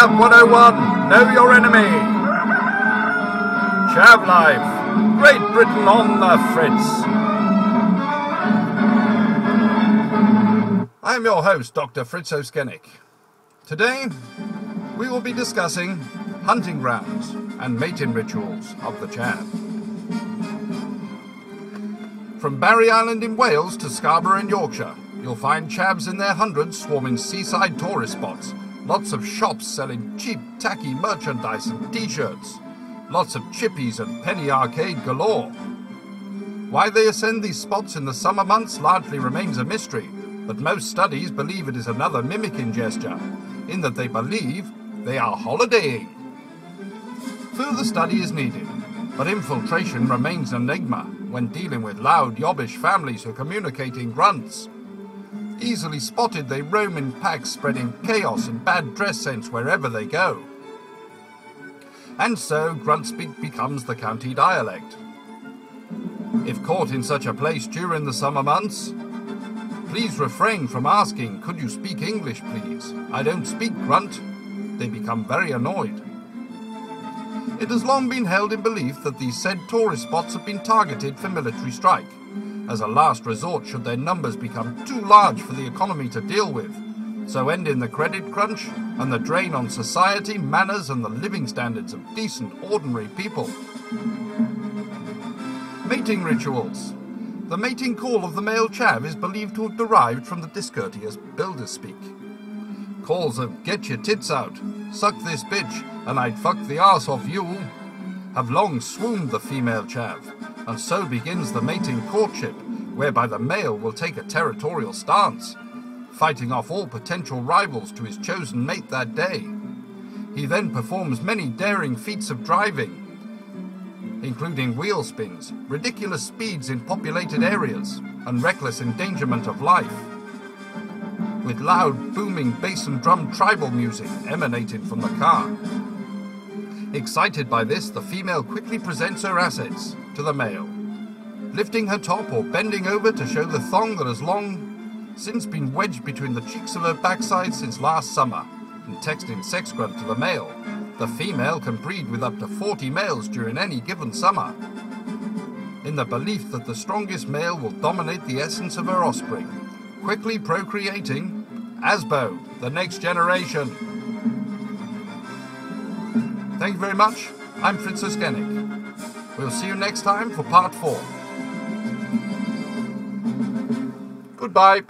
Chav 101, know your enemy. Chav Life, Great Britain on the Fritz. I am your host, Dr. Fritz O'Skennick. Today, we will be discussing hunting grounds and mating rituals of the Chav. From Barry Island in Wales to Scarborough in Yorkshire, you'll find chavs in their hundreds swarming seaside tourist spots. Lots of shops selling cheap, tacky merchandise and t-shirts. Lots of chippies and penny arcade galore. Why they ascend these spots in the summer months largely remains a mystery, but most studies believe it is another mimicking gesture, in that they believe they are holidaying. Further study is needed, but infiltration remains an enigma when dealing with loud, yobbish families who communicate in grunts. Easily spotted, they roam in packs, spreading chaos and bad dress sense wherever they go. And so, Gruntspeak becomes the county dialect. If caught in such a place during the summer months, please refrain from asking, Could you speak English, please? I don't speak Grunt. They become very annoyed. It has long been held in belief that these said tourist spots have been targeted for military strike, as a last resort should their numbers become too large for the economy to deal with, so end in the credit crunch and the drain on society, manners, and the living standards of decent, ordinary people. Mating rituals. The mating call of the male chav is believed to have derived from the discourteous builder speak. Calls of get your tits out, suck this bitch, and I'd fuck the arse off you, have long swooned the female chav, and so begins the mating courtship, whereby the male will take a territorial stance, fighting off all potential rivals to his chosen mate that day. He then performs many daring feats of driving, including wheel spins, ridiculous speeds in populated areas, and reckless endangerment of life. With loud, booming bass and drum tribal music emanating from the car. Excited by this, the female quickly presents her assets to the male, lifting her top or bending over to show the thong that has long since been wedged between the cheeks of her backside since last summer, and texting sex grunt to the male. The female can breed with up to 40 males during any given summer, in the belief that the strongest male will dominate the essence of her offspring, quickly procreating Asbo, the next generation. Thank you very much. I'm Fritz O'Skennick. We'll see you next time for part four. Goodbye.